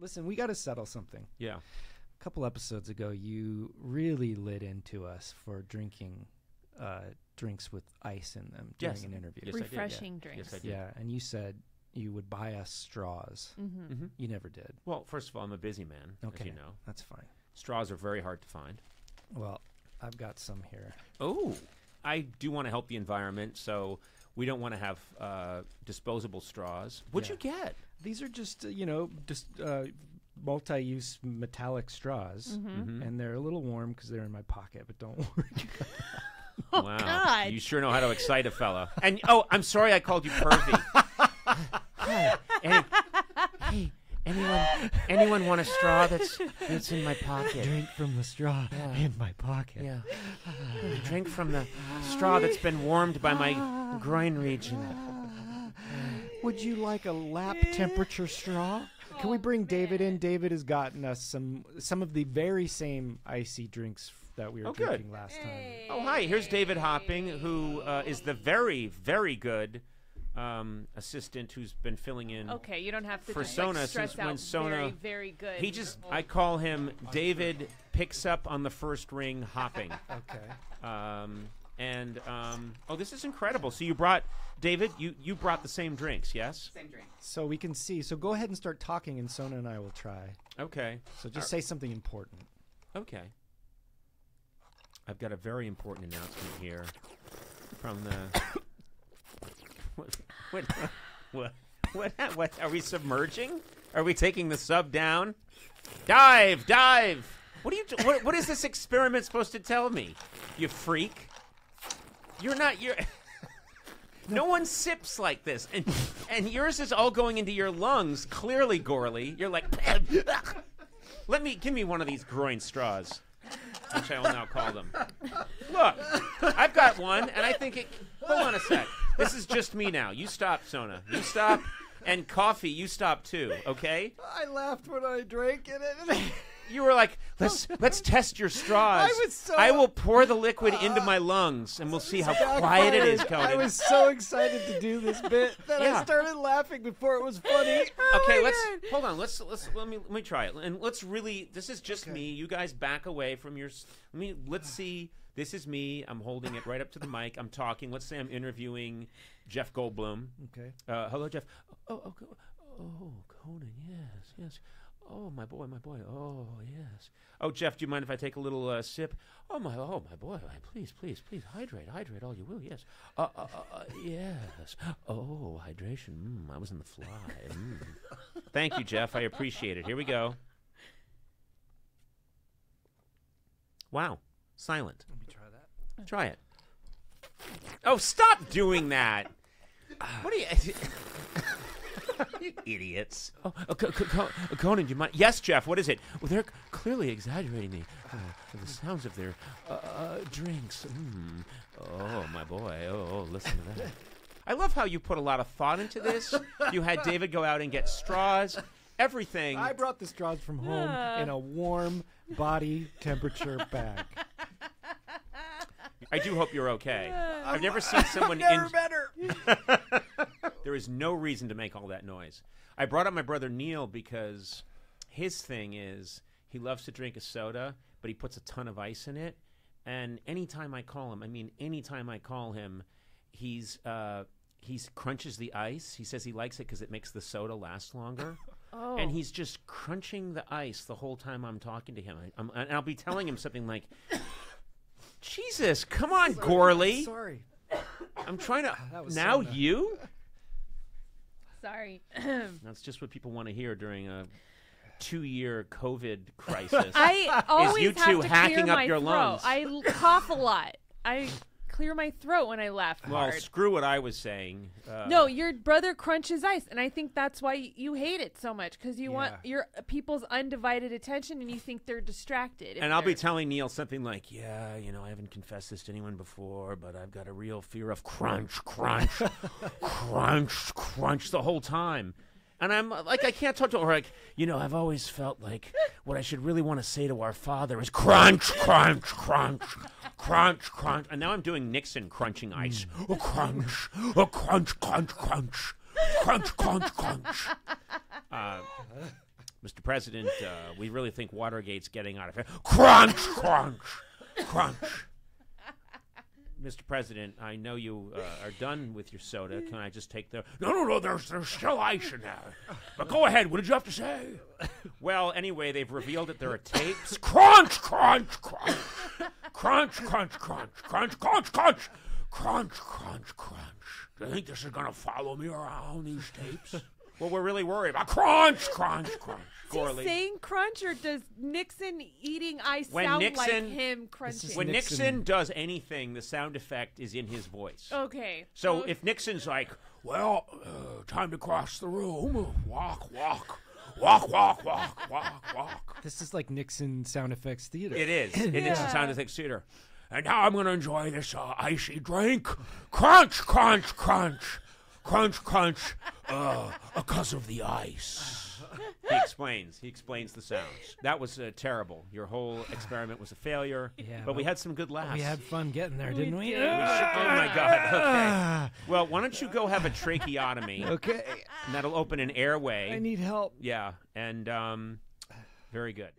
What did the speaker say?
Listen, we got to settle something. Yeah. A couple episodes ago, you really lit into us for drinking uh, drinks with ice in them during Yes. an interview. Yes, I did, yeah. Refreshing drinks. Yes, I did. Yeah, and you said you would buy us straws. Mm-hmm. hmm You never did. Well, first of all, I'm a busy man, Okay. as you know. That's fine. Straws are very hard to find. Well, I've got some here. Oh, I do want to help the environment, so we don't want to have uh, disposable straws. What'd Yeah. you get? These are just, uh, you know, just uh, multi-use metallic straws, Mhm. and they're a little warm because they're in my pocket. But don't worry. Oh wow, God! you sure know how to excite a fella. And oh, I'm sorry, I called you pervy. anyone, anyone want a straw that's that's in my pocket? Drink from the straw Yeah. in my pocket. Yeah, drink from the straw that's been warmed by my groin region. Would you like a lap temperature straw? Can we bring David in? David has gotten us some some of the very same icy drinks that we were Oh, good. drinking last time. Oh, hi. Here's David Hopping, who uh, is the very, very good um, assistant who's been filling in. Okay, you don't have to For just, Sona, like, stress since when Sona- very, very good. He just, I call him David picks up on the first ring hopping. Okay. Um, and, um, oh, this is incredible. So you brought, David, you, you brought the same drinks, yes? Same drink. So we can see. So go ahead and start talking, and Sona and I will try. Okay. So just say something important. Okay. I've got a very important announcement here from the. what, what, what, what, what? Are we submerging? Are we taking the sub down? Dive, dive! What are you? What, what is this experiment supposed to tell me? You freak! You're not. You're. No one sips like this, and and yours is all going into your lungs. Clearly, Gourley, you're like. Let me give me one of these groin straws, which I will now call them. Look, I've got one, and I think it. Hold on a sec. This is just me now. You stop, Sona. You stop, and coffee. You stop too. Okay? I laughed when I drank it. You were like, let's let's test your straws. I was so- I will pour the liquid into my lungs, and we'll see how quiet it is, Conan. I was so excited to do this bit that Yeah. I started laughing before it was funny. Okay, let's hold on. Let's let's let me let me try it, and let's really. This is just me. You guys back away from your. Let me. Let's see. This is me. I'm holding it right up to the mic. I'm talking. Let's say I'm interviewing Jeff Goldblum. Okay. Uh, hello, Jeff. Oh, oh, oh, Conan. Yes, yes. Oh, my boy, my boy. Oh, yes. Oh, Jeff, do you mind if I take a little uh, sip? Oh my, oh my boy. Please, please, please hydrate, hydrate all you will. Yes. Uh, uh, uh, uh, yes. Oh, hydration. Mm, I was in the fly. Mm. Thank you, Jeff. I appreciate it. Here we go. Wow. Silent. Let me try that. Try it. Oh, stop doing that. What are you. you idiots. Oh, Co- Co- Co- Conan, do you mind? Yes, Jeff, what is it? Well, they're clearly exaggerating the, uh, the sounds of their uh, uh, drinks. Mm. Oh, my boy. Oh, oh, listen to that. I love how you put a lot of thought into this. You had David go out and get straws, everything. I brought the straws from home in a warm body temperature bag. I do hope you're okay. I've never seen someone Never in- better. There is no reason to make all that noise. I brought up my brother Neil because his thing is he loves to drink a soda, but he puts a ton of ice in it. And anytime I call him, I mean, anytime I call him, he's uh, he's crunches the ice. He says he likes it because it makes the soda last longer. Oh. And he's just crunching the ice the whole time I'm talking to him. I, I'm, and I'll be telling him something like, "Jesus, come on, Gourley! Sorry. I'm trying to." Now soda. you? Sorry. That's just what people want to hear during a two-year COVID crisis. I always you have two to hacking clear up my your throat. lungs. I l- cough a lot. I clear my throat when I laugh well, hard. screw what I was saying. Uh, no, your brother crunches ice, and I think that's why you hate it so much because you want your people's undivided attention, and you think they're distracted. And I'll be telling Neil something like, "Yeah, you know, I haven't confessed this to anyone before, but I've got a real fear of crunch, crunch, crunch, crunch the whole time." And I'm uh, like, I can't talk to her. Like, you know, I've always felt like what I should really want to say to our father is crunch, crunch, crunch, crunch, crunch. And now I'm doing Nixon crunching ice. Oh, crunch, oh, crunch, crunch, crunch, crunch, crunch, crunch. Uh, Mr. President, uh, we really think Watergate's getting out of hand. Crunch, crunch, crunch. Mr. President, I know you uh, are done with your soda. Can I just take the? No, no, no. There's there's still ice in there. But go ahead. What did you have to say? Well, anyway, they've revealed that there are tapes. crunch, crunch, crunch, crunch, crunch, crunch, crunch, crunch, crunch, crunch, crunch, crunch. Do you think this is gonna follow me around? These tapes? Well, we're really worried about crunch, crunch, crunch. Is he Gourley. saying crunch or does Nixon eating ice When sound like Nixon- him crunching? When Nixon- Nixon does anything, the sound effect is in his voice. okay. So Oh, if Nixon's like, well, uh, time to cross the room, walk, walk, walk, walk, walk, walk, walk. This is like Nixon sound effects theater. It is. It is Yeah. the sound effects theater. And now I'm going to enjoy this uh, icy drink. Crunch, crunch, crunch, crunch, crunch, uh, because of the ice. He explains. He explains the sounds. That was uh, terrible. Your whole experiment was a failure. Yeah, but we had some good laughs. We had fun getting there, didn't we? did. We should- oh my God. Okay. Well, why don't you go have a tracheotomy? Okay. And that'll open an airway. I need help. Yeah, and um, very good.